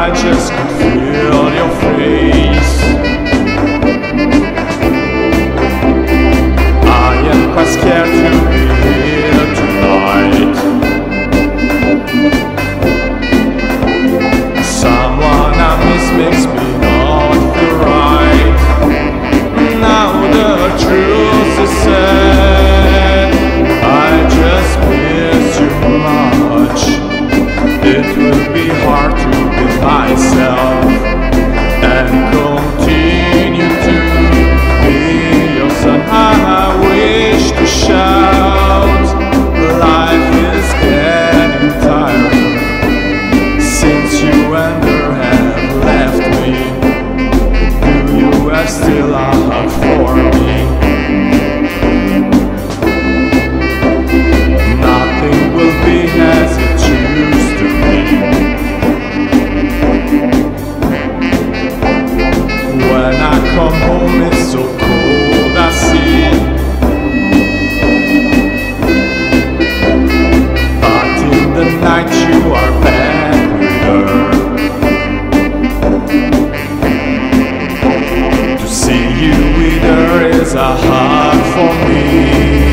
I just could feel your face. I am quite scared to be here tonight. Someone I miss makes me not feel right. Now the truth is said. I just miss you much. It will be hard myself. me.